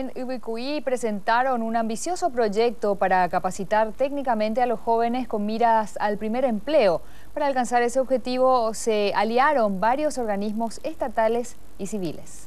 En Ubicuí presentaron un ambicioso proyecto para capacitar técnicamente a los jóvenes con miras al primer empleo. Para alcanzar ese objetivo se aliaron varios organismos estatales y civiles.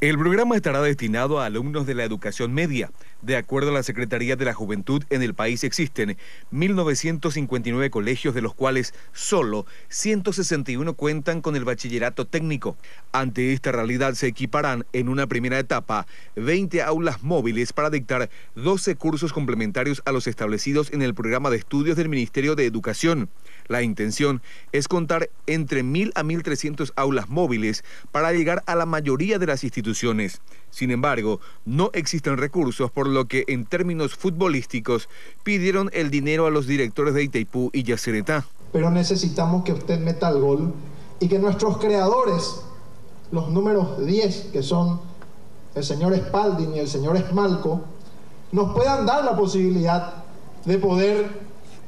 El programa estará destinado a alumnos de la educación media. De acuerdo a la Secretaría de la Juventud, en el país existen 1.959 colegios, de los cuales solo 161 cuentan con el bachillerato técnico. Ante esta realidad se equiparán en una primera etapa 20 aulas móviles para dictar 12 cursos complementarios a los establecidos en el programa de estudios del Ministerio de Educación. La intención es contar entre 1.000 a 1.300 aulas móviles para llegar a la mayoría de las instituciones. Sin embargo, no existen recursos, por lo que en términos futbolísticos pidieron el dinero a los directores de Itaipú y Yacyretá. Pero necesitamos que usted meta el gol y que nuestros creadores, los números 10, que son el señor Spalding y el señor Esmalco, nos puedan dar la posibilidad de poder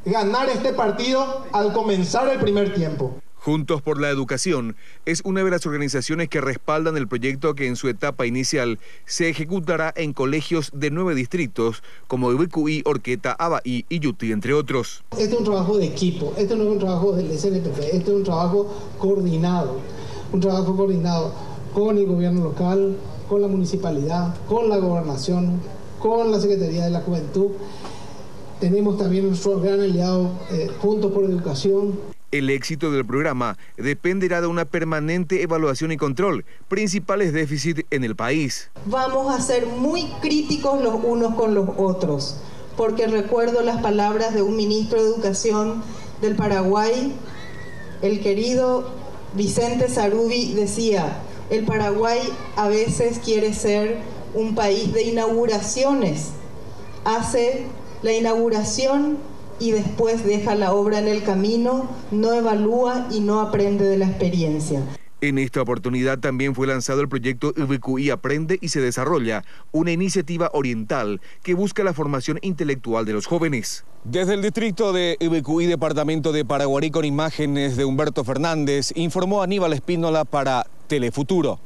ganar este partido al comenzar el primer tiempo. Juntos por la Educación es una de las organizaciones que respaldan el proyecto que en su etapa inicial se ejecutará en colegios de nueve distritos como Ibicuí, Orqueta, Abaí y Yuti, entre otros. Este es un trabajo de equipo, este no es un trabajo del SNPP, este es un trabajo coordinado, un trabajo coordinado con el gobierno local, con la municipalidad, con la gobernación, con la Secretaría de la Juventud tenemos también nuestro gran aliado eh, Juntos por Educación. El éxito del programa dependerá de una permanente evaluación y control, principales déficits en el país. Vamos a ser muy críticos los unos con los otros, porque recuerdo las palabras de un ministro de Educación del Paraguay, el querido Vicente Sarubi decía, el Paraguay a veces quiere ser un país de inauguraciones. Hace la inauguración y después deja la obra en el camino, no evalúa y no aprende de la experiencia. En esta oportunidad también fue lanzado el proyecto UBQI Aprende y se desarrolla, una iniciativa oriental que busca la formación intelectual de los jóvenes. Desde el distrito de UBQI, departamento de Paraguarí, con imágenes de Humberto Fernández, informó Aníbal Espínola para Telefuturo.